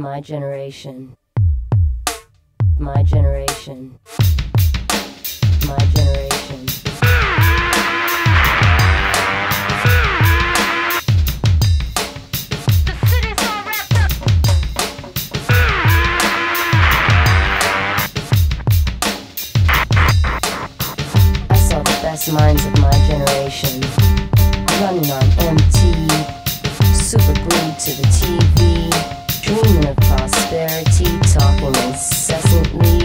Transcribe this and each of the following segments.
My generation. My generation. My generation. I saw the best minds of my generation. Running on MTV, super glued to the TV. King of Prosperity Talk incessantly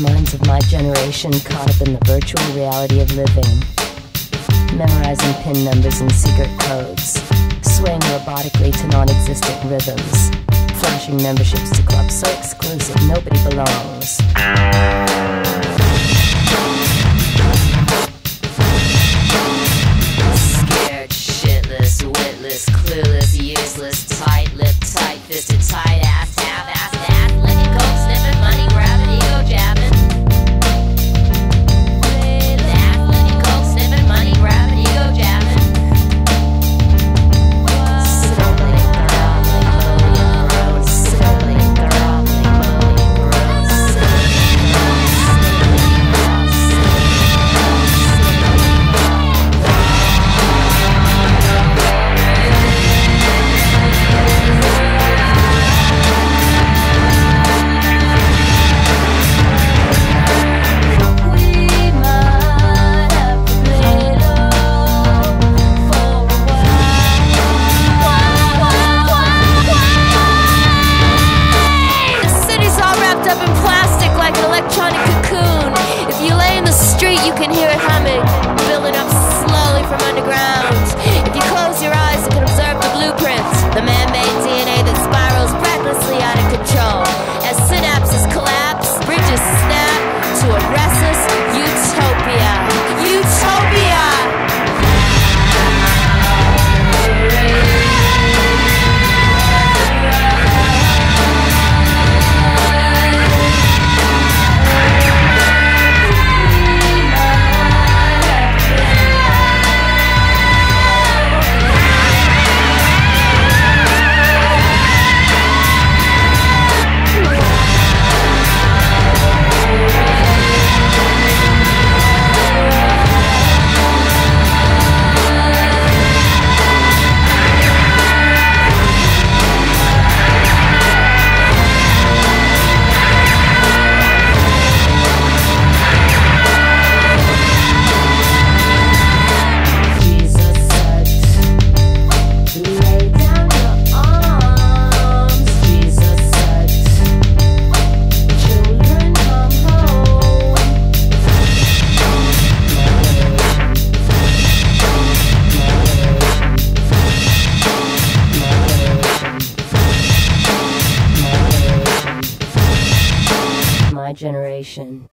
minds of my generation caught up in the virtual reality of living. Memorizing pin numbers and secret codes, swaying robotically to non existent rhythms, flashing memberships to clubs so exclusive nobody belongs. you can hear it humming. generation.